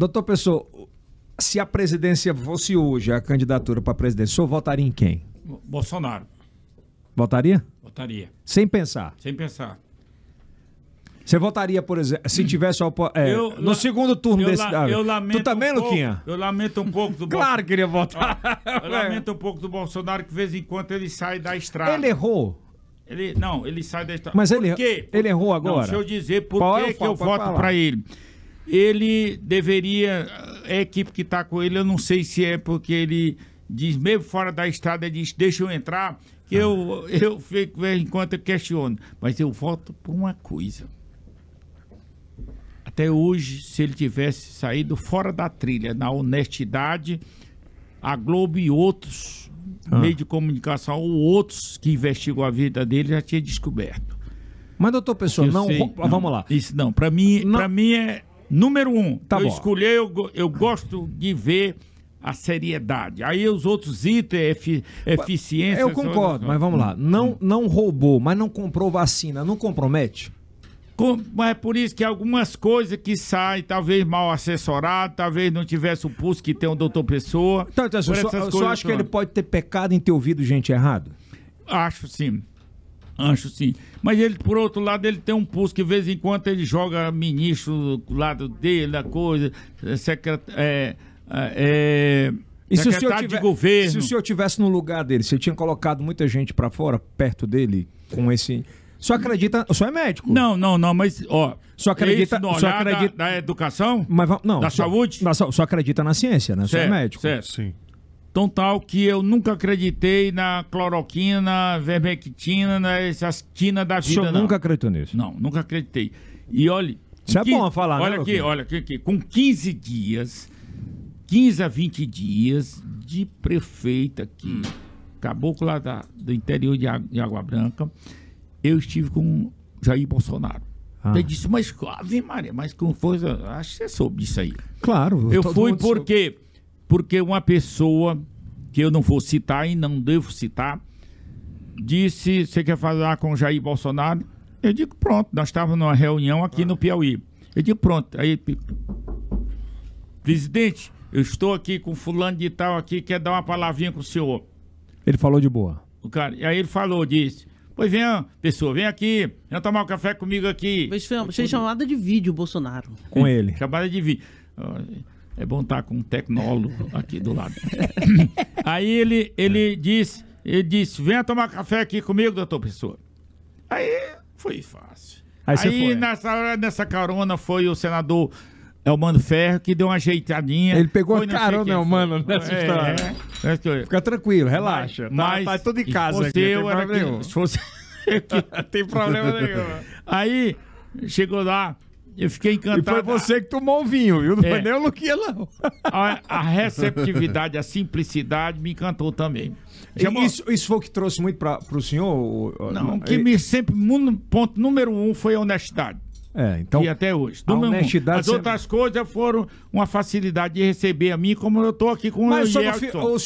Doutor Pessoa, se a presidência fosse hoje, a candidatura para presidência, o senhor votaria em quem? Bolsonaro. Votaria? Votaria. Sem pensar. Sem pensar. Você votaria, por exemplo, se tivesse é, Eu no la- segundo turno eu desse. la- eu lamento tu também, um pouco- Luquinha? Eu lamento um pouco do Claro que iria votar. Eu lamento um pouco do Bolsonaro que de vez em quando ele sai da estrada. Ele errou. Ele- não, ele sai da estrada. Mas Por ele- quê? ele errou Não, agora? deixa eu dizer por Pode que que falar, eu voto pra ele. Ele deveria. A equipe que tá com ele, eu não sei se é porque ele diz, mesmo fora da estrada, ele diz, deixa eu entrar, que eu, eu fico, quando, eu questiono. Mas eu voto por uma coisa. Até hoje, se ele tivesse saído fora da trilha, na honestidade, a Globo e outros Ah. meios de comunicação, ou outros que investigam a vida dele, já tinha descoberto. Mas, doutor Pessoa, não, sei, rou- Vamos lá. Isso não. Pra mim, Não. mim é número um. Tá eu bom. escolhi, eu, eu gosto de ver a seriedade. Aí os outros itens, efi, eficiência. Eu concordo, mas vamos lá. Não, não roubou, mas não comprou vacina. Não compromete? Com- Mas é por isso que algumas coisas que saem, talvez mal assessorado, talvez não tivesse o pulso que tem o doutor Pessoa. Então, então, o Por senhor, essas o senhor coisas acha que ele pode ter pecado em ter ouvido gente errado? Acho sim. Acho sim. Mas ele, por outro lado, ele tem um pulso que de vez em quando ele joga ministro do lado dele, da coisa, é, secret, é, é, E se o, senhor secretário tiver- de governo. se o senhor tivesse no lugar dele, você tinha colocado muita gente pra fora, perto dele, com esse. O senhor acredita. O senhor é médico? Não, não, não, mas, ó. Só acredita- esse no só olhar da- acredita- Da, educação? Mas, não, Da só- saúde? da só acredita na ciência, né? O senhor é Certo, médico. certo. Sim. Tão tal que eu nunca acreditei na cloroquina, vermectina, nessas tinas da vida. não. nunca acreditou nisso? Não, nunca acreditei. E olhe. Isso é bom falar, né, Olha aqui, Luquinha? olha aqui, aqui. Com 15 dias, 15 a 20 dias de prefeito aqui, caboclo lá da- do interior de, de Água Branca, eu estive com Jair Bolsonaro. Ah. Ele disse, mas Ave Maria, mas com força, acho que você soube disso aí. Claro. Eu fui mundo soube. Porque uma pessoa que eu não vou citar e não devo citar disse: "Você quer falar com o Jair Bolsonaro?" Eu digo: "Pronto, nós estávamos numa reunião aqui no Piauí". Eu digo: "Pronto". Aí ele, Presidente, eu estou aqui com fulano de tal aqui, quer dar uma palavrinha com o senhor. Ele falou de boa. O cara, e aí ele falou, disse: "Pois venha, pessoa, vem aqui, vem tomar um café comigo aqui". Fez, fez chamada de vídeo, Bolsonaro. Com ele. Chamada de vir. É bom estar com um tecnólogo aqui do lado. Aí ele, ele disse, ele disse, venha tomar café aqui comigo, doutor Pessoa. Aí foi fácil. Aí você foi. nessa hora, nessa carona, foi o senador Elmano Ferro que deu uma ajeitadinha. Ele pegou Foi a carona, Elmano, nessa É, história. é, Fica tranquilo, relaxa. Tá- mas tá, tudo em se casa fosse aqui, eu, não tem era problema nenhum. se fosse Não tem problema nenhum. Aí, chegou lá, eu fiquei E encantado. foi você que tomou o vinho, viu? Não É. foi nem o Luquinha, não. A, a receptividade, a simplicidade me encantou também. Chamou- Isso, isso foi o que trouxe muito para o senhor? Não, o que me sempre, ponto número um foi a honestidade. É, então. e até hoje. um. honestidade As sempre- outras coisas foram uma facilidade de receber a mim, como eu tô aqui com Mas o o